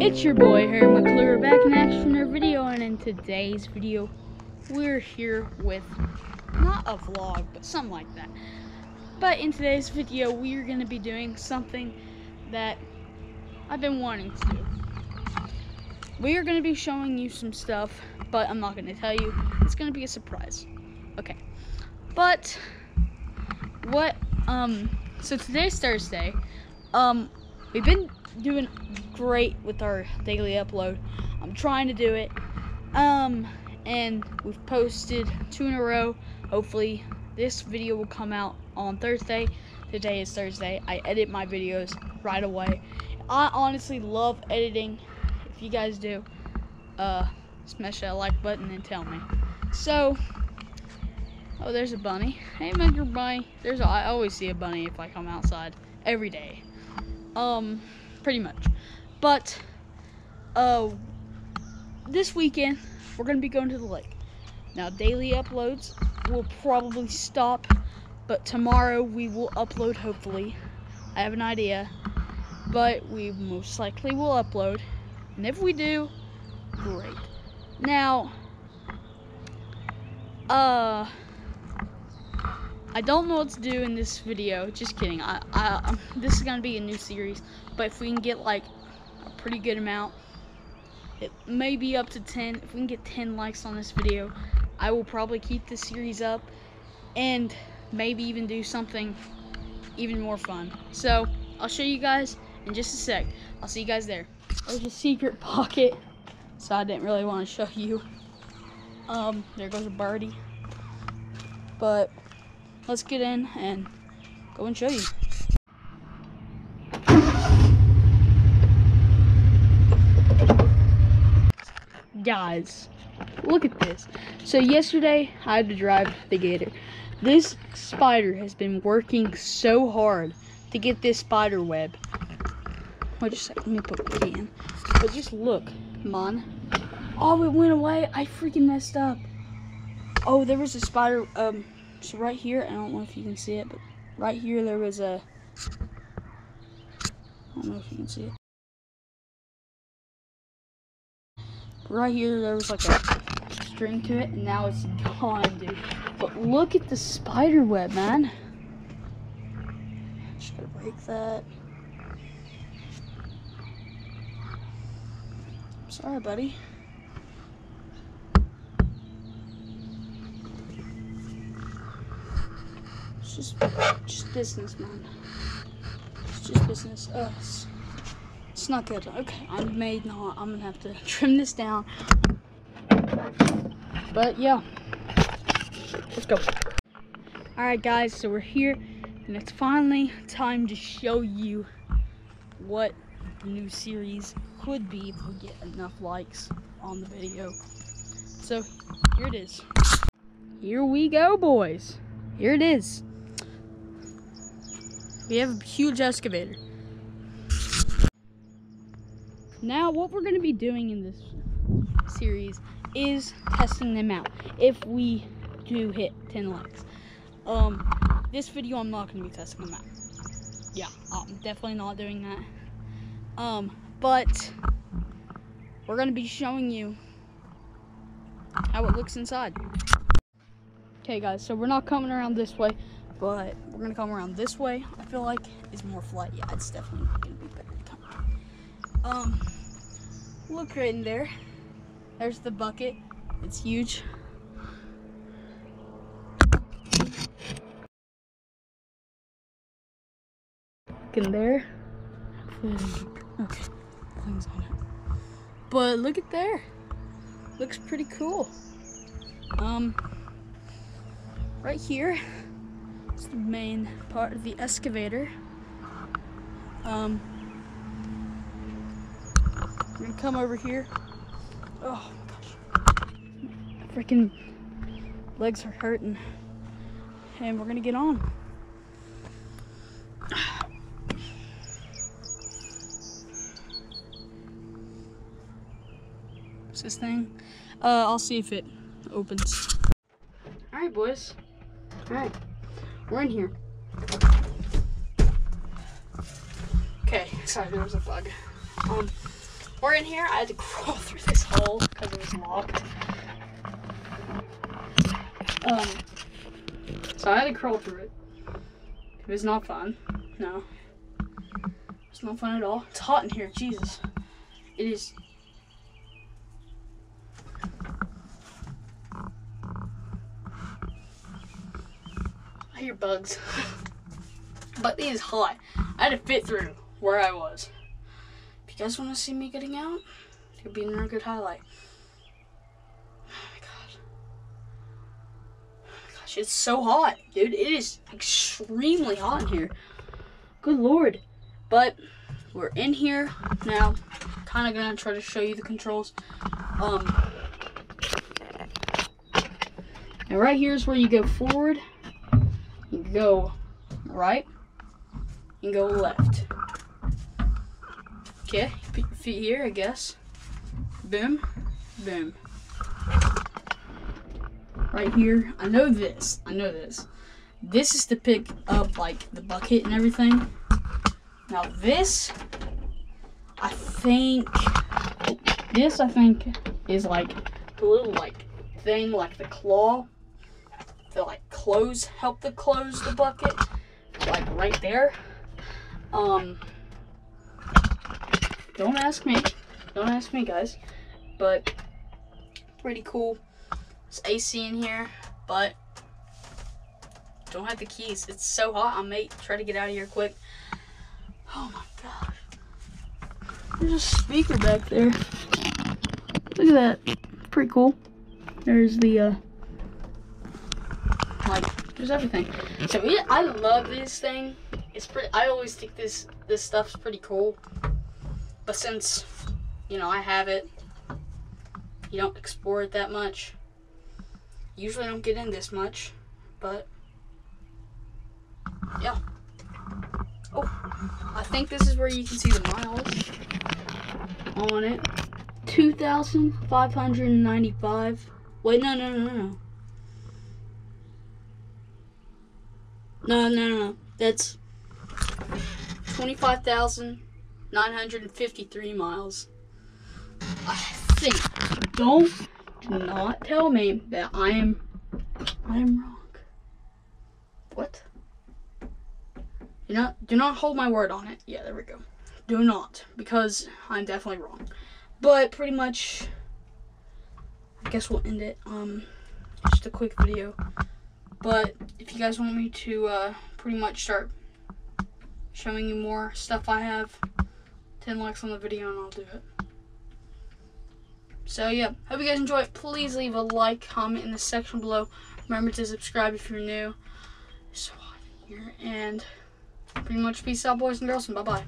It's your boy Harry McClure back in action a video and in today's video we're here with not a vlog but something like that. But in today's video we're gonna be doing something that I've been wanting to do. We are gonna be showing you some stuff, but I'm not gonna tell you. It's gonna be a surprise. Okay. But what um so today's Thursday. Um we've been doing great with our daily upload. I'm trying to do it. Um, and we've posted two in a row. Hopefully, this video will come out on Thursday. Today is Thursday. I edit my videos right away. I honestly love editing. If you guys do, uh, smash that like button and tell me. So, oh, there's a bunny. Hey, Mr. Bunny. There's a, I always see a bunny if I come outside every day. Um, pretty much. But uh, this weekend we're gonna be going to the lake. Now daily uploads will probably stop, but tomorrow we will upload. Hopefully, I have an idea, but we most likely will upload. And if we do, great. Now, uh. I don't know what to do in this video. Just kidding. I, I, um, this is gonna be a new series, but if we can get like a pretty good amount, it may be up to 10. If we can get 10 likes on this video, I will probably keep this series up and maybe even do something even more fun. So I'll show you guys in just a sec. I'll see you guys there. There's a secret pocket, so I didn't really want to show you. Um, there goes a birdie. But let's get in and go and show you. Guys, look at this. So yesterday I had to drive the gator. This spider has been working so hard to get this spider web. Wait just a second, let me put it in. But just look, man. Oh, it went away. I freaking messed up. Oh, there was a spider, um, so right here, I don't know if you can see it, but right here there was a, I don't know if you can see it. Right here there was like a string to it, and now it's gone, dude. But look at the spider web, man. Just gotta break that. Sorry, buddy. Just, just business, man. It's just business. Uh, it's, it's not good. Okay, I'm made now. I'm gonna have to trim this down. But yeah, let's go. All right, guys. So we're here, and it's finally time to show you what the new series could be if we get enough likes on the video. So here it is. Here we go, boys. Here it is. We have a huge excavator. Now, what we're going to be doing in this series is testing them out. If we do hit 10 likes. Um, this video, I'm not going to be testing them out. Yeah, I'm definitely not doing that. Um, but we're going to be showing you how it looks inside. Okay, guys, so we're not coming around this way but we're gonna come around this way. I feel like it's more flat. Yeah, it's definitely gonna be better to come around. Um, look right in there. There's the bucket. It's huge. Look in there. Okay, things on it. But look at there. Looks pretty cool. Um, right here it's the main part of the excavator. Um, I'm gonna come over here. Oh my gosh. My Freaking legs are hurting. And we're gonna get on. What's this thing? Uh, I'll see if it opens. Alright, boys. Alright. We're in here. Okay, sorry, there was a bug. Um, we're in here. I had to crawl through this hole because it was locked. Um, so I had to crawl through it. It was not fun. No. It's not fun at all. It's hot in here. Jesus. It is. I hear bugs. but it is hot. I had to fit through where I was. If you guys want to see me getting out, it would be another good highlight. Oh my god! gosh, it's so hot, dude. It is extremely hot in here. Good lord. But we're in here now. Kind of gonna try to show you the controls. Um, and right here is where you go forward. Go right. and go left. Okay, feet here, I guess. Boom, boom right here. I know this. I know this. This is to pick up like the bucket and everything. Now this, I think, this I think is like the little like thing, like the claw, to like close, help to close the bucket, like right there. Um, don't ask me, don't ask me guys, but pretty cool. It's AC in here, but don't have the keys. It's so hot. I may try to get out of here quick. Oh my gosh. There's a speaker back there. Look at that. Pretty cool. There's the, uh, like, there's everything. So it, I love this thing. It's pretty, I always think this, this stuff's pretty cool. But since, you know, I have it, you don't explore it that much. Usually don't get in this much, but yeah. Oh, I think this is where you can see the miles on it. 2,595. Wait, no, no, no, no. No, no, no. That's 25,953 miles. I think. Don't do not tell me that I am I am wrong. What? Do not do not hold my word on it. Yeah, there we go. Do not, because I'm definitely wrong. But pretty much I guess we'll end it. Um just a quick video. But if you guys want me to uh, pretty much start showing you more stuff I have, 10 likes on the video and I'll do it. So yeah, hope you guys enjoy it. Please leave a like, comment in the section below. Remember to subscribe if you're new. So here. And pretty much peace out, boys and girls, and bye-bye.